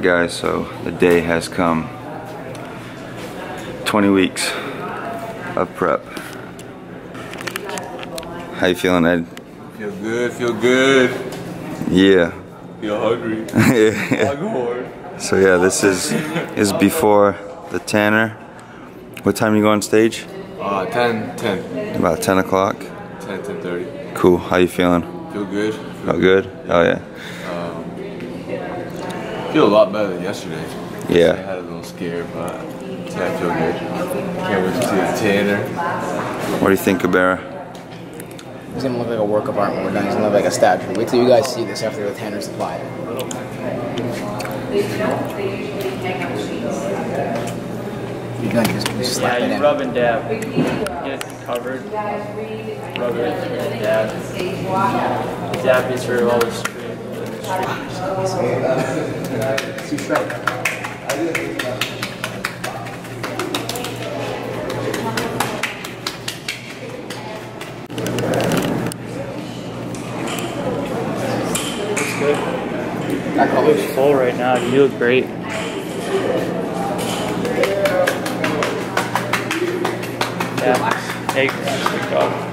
Alright guys, so the day has come. 20 weeks of prep. How you feeling, Ed? Feel good, feel good. Yeah. Feel hungry. yeah. So yeah, this is is before the Tanner. What time you go on stage? Uh, 10, 10, About 10 o'clock. 10, 10 30. Cool. How you feeling? Feel good. Oh, good? Oh yeah. Feel a lot better than yesterday. Yeah. I had a little scare, but yeah, I feel good. Can't wait to see the Tanner. What do you think, Cabera? It's gonna look like a work of art when we're done. It's gonna look like a statue. Wait till you guys see this after the Tanner's applied. You can just, just slap Yeah, it you in. rub and dab. Get it covered. Rub it and dab. Dab is for all the look full right now. You look great. Yeah. Hey, good job.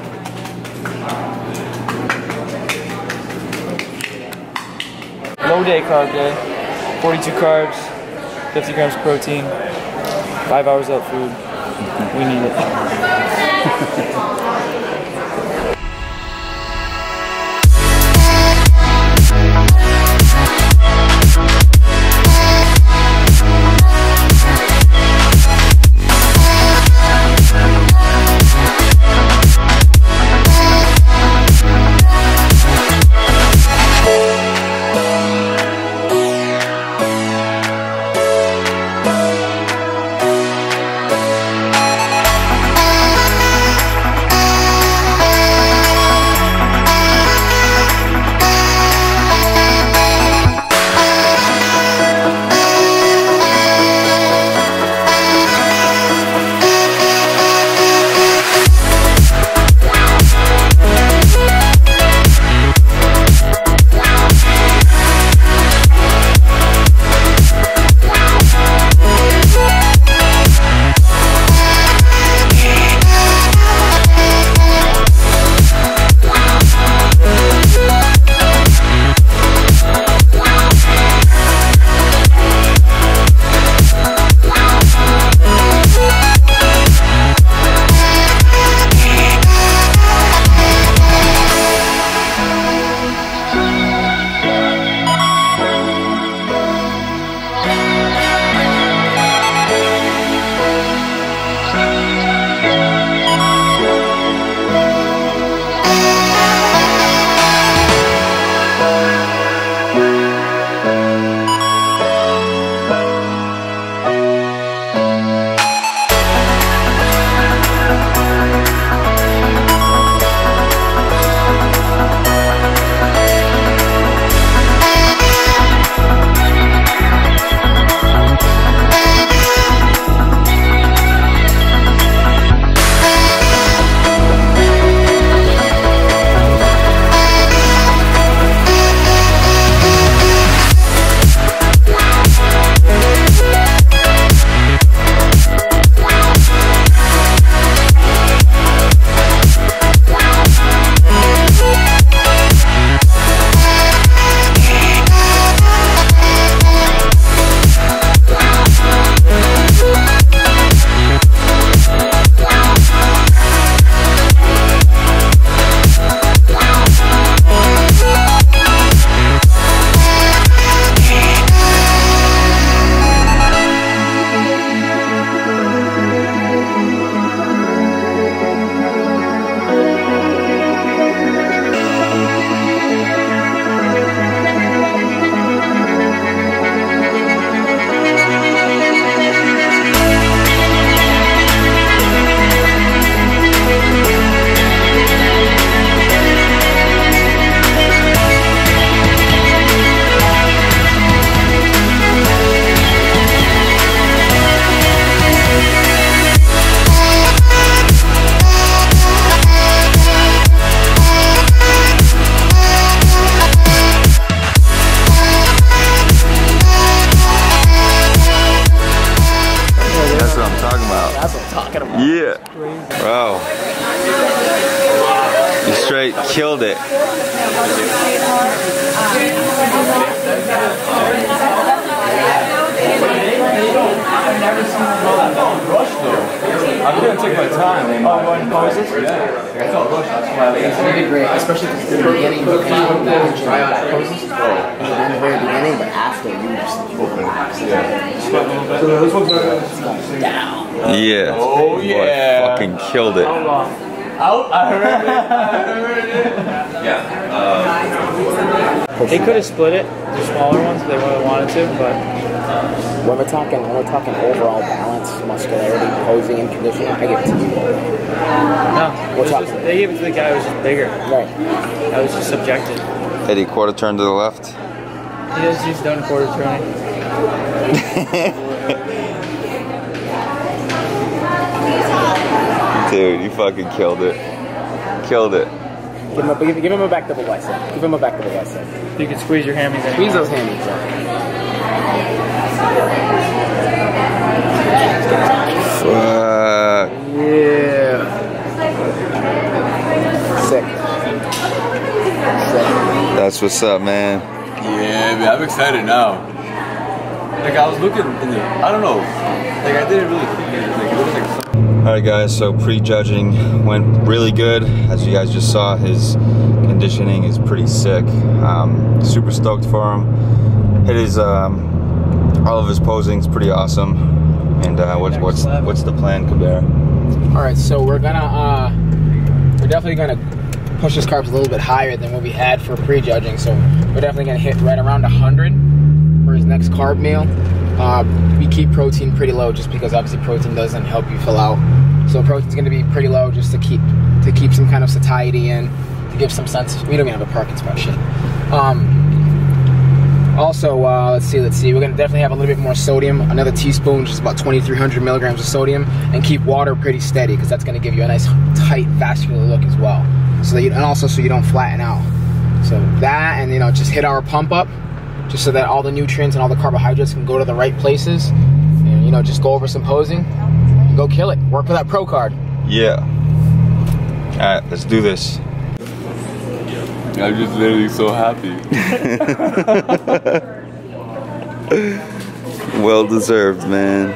Day carb day. 42 carbs, 50 grams of protein, five hours of food. We need it. shit. Bro. You straight killed it. I've never seen a though. I'm gonna take my time. Oh, one poses? Yeah. I felt rushed. That's why I It's gonna be great, especially because in the beginning you can manage that poses oh. in the very beginning, but after you just So this one's Yeah. Oh, Boy yeah. fucking killed it. out. I heard it. I heard it. Yeah. Uh, They could have split it, the smaller ones, if they would have wanted to, but um, when we're talking when we're talking overall balance, muscularity, posing, and conditioning, I give it to you. no. It was What's just, they gave it to the guy who was just bigger. Right. That was just subjective. Eddie, quarter turn to the left. He has, he's done quarter turning. Dude, you fucking killed it. Killed it. Give him a, give, give him a back double bicep. Give him a back double bicep. You can squeeze your hammies in. Squeeze those hammies out. Fuck. Yeah. Sick. Sick. That's what's up, man. Yeah, man, I'm excited now. Like I was looking in the, I don't know, like I didn't really think it. Like it was like. Some, All right, guys. So pre-judging went really good. As you guys just saw, his conditioning is pretty sick. Um, super stoked for him. Hit his um, all of his posing is pretty awesome. And uh, what's what's what's the plan, Kabera? All right, so we're gonna uh, we're definitely gonna push his carbs a little bit higher than what we had for pre-judging. So we're definitely gonna hit right around 100 for his next carb meal. Uh, we keep protein pretty low just because obviously protein doesn't help you fill out. So protein's gonna be pretty low just to keep to keep some kind of satiety in, to give some sense. We don't even have a parking spot shit. Um, also, uh, let's see, let's see. We're gonna definitely have a little bit more sodium, another teaspoon, just about 2,300 milligrams of sodium, and keep water pretty steady because that's gonna give you a nice tight vascular look as well. So that you, and also so you don't flatten out. So that, and you know, just hit our pump up, just so that all the nutrients and all the carbohydrates can go to the right places. And you know, just go over some posing, and go kill it. Work for that pro card. Yeah. All right, let's do this. I'm just literally so happy. Well deserved, man.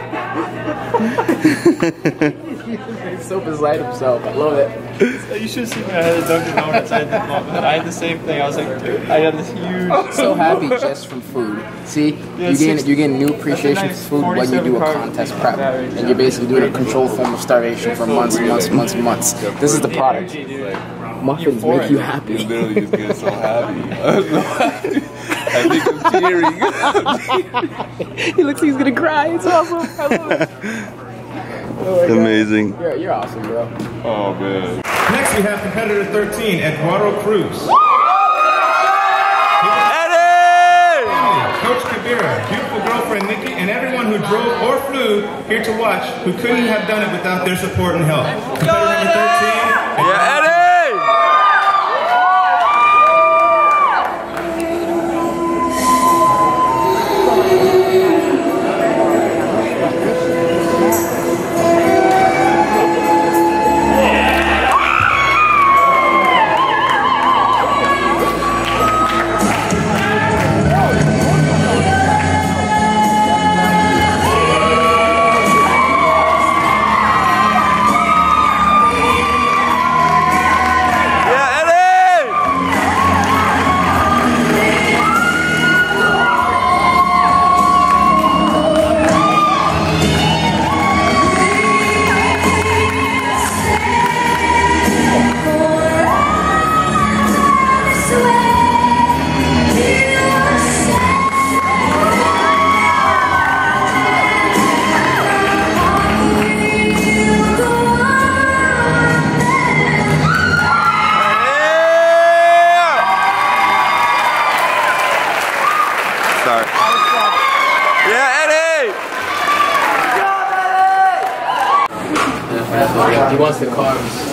He's so beside himself. I love it. You should see me. I had a Dunkin' Donuts. I had, the, I had the same thing. I was like, I had this huge. So happy just from food. See, Yeah, you gain six- you gain new appreciation nice for food when you do a contest prep, battery. and you're basically doing a controlled form of starvation for months, and months, months, months. This is the product. Energy, dude. Muffins make you I'm happy. literally just getting so happy. I think I'm tearing. he looks like he's gonna cry. It's awesome. I love it. Oh. Amazing. You're, you're awesome, bro. Oh man. Next, we have competitor 13, Eduardo Cruz. Eddie! Coach Kabira, beautiful girlfriend Nikki, and everyone who drove or flew here to watch who couldn't have done it without their support and help. Competitor number 13, Yeah, Eddie! Yeah, Yeah, Eddie! He wants the carbs.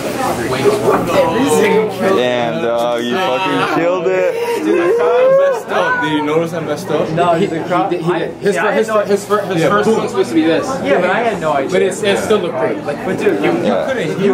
Damn, dog, you fucking killed it. Dude, I'm messed up. Did you notice I'm messed up? No, He, he, he, did- he did. His, Yeah, fir- his, his, fir- his Yeah, first boom. one's supposed to be this. yeah, but I had no idea. But it's, it still looked great. Like, But dude, you, you couldn't. You,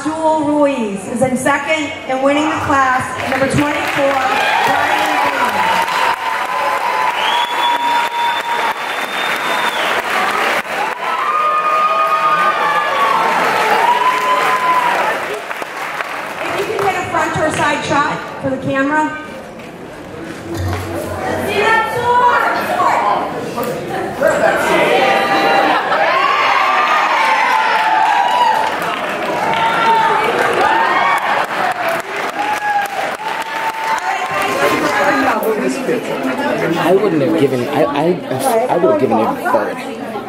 Azul Ruiz is in second and winning the class. Number 24, Brian Green. If you can take a front or side shot for the camera. I wouldn't have given. I I, I would have given it a third.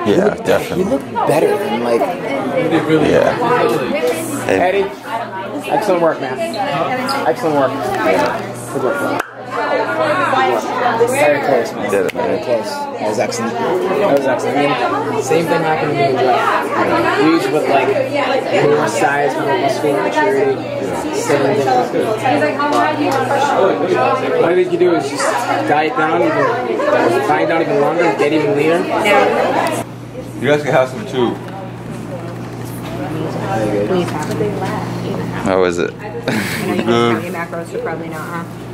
Yeah, He definitely. looked better than like Yeah. Hey, Eddie. Excellent work, man. Excellent work. Good work. Very close, man. Did it, man. Very close. That was excellent. That was excellent. I mean, same thing happened to uh, me in draft. Huge with like more size, more muscle maturity. Same thing happened. What you do is just diet down, even diet down even longer, get even leaner. You guys can have some too. how is it? Good. macros, so probably not, huh?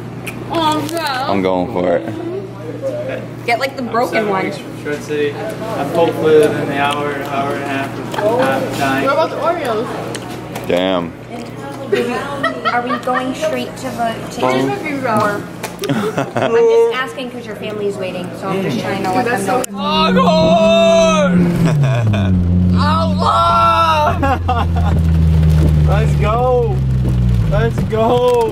I'm going for it. Get like the broken one. From Short City. I'm hopefully within the hour, hour and a half of half dying. about the Oreos? Damn. Are we going straight to the to Where's my baby brother? I'm just asking because your family's waiting, so I'm just trying to let them know. Let's go. Let's go.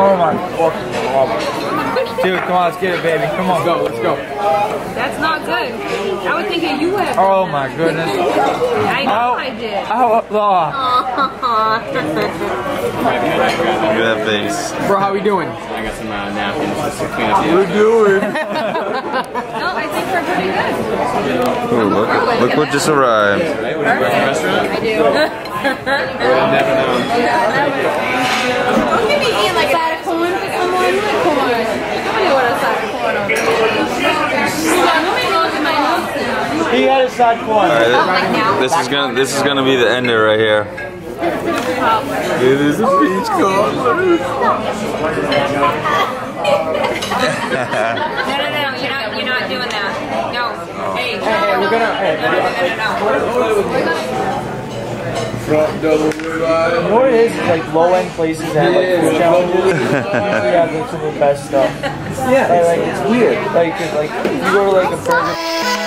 Oh my fucking god. Dude, come on, let's get it, baby. Come on. Let's Go, let's go. That's not good. I was thinking you would have. Oh my goodness. I know Ow. I did. Oh, oh. Look at that face. Bro, how are we doing? I got some uh, napkins just to clean up. We're doing. No, I think we're pretty good. Ooh, look, look what just arrived. I do. Never know. Don't give me eating like side of corn for someone. Come on. Want a side corn over there. Nobody knows in my notes now. He had a side corn. All right, this is gonna this is gonna be the ender right here. It is a beach cobbler. No, no, no, you're not, you're not doing that. No. Oh. Hey, Hey, we're gonna. Hey, no, no, no, no. Front double ribeye. You know what it is? It's like low end places have like food challenges. We have like, some of the best stuff. Yeah, like, it's weird. Like, 'cause, like you go to like a burger.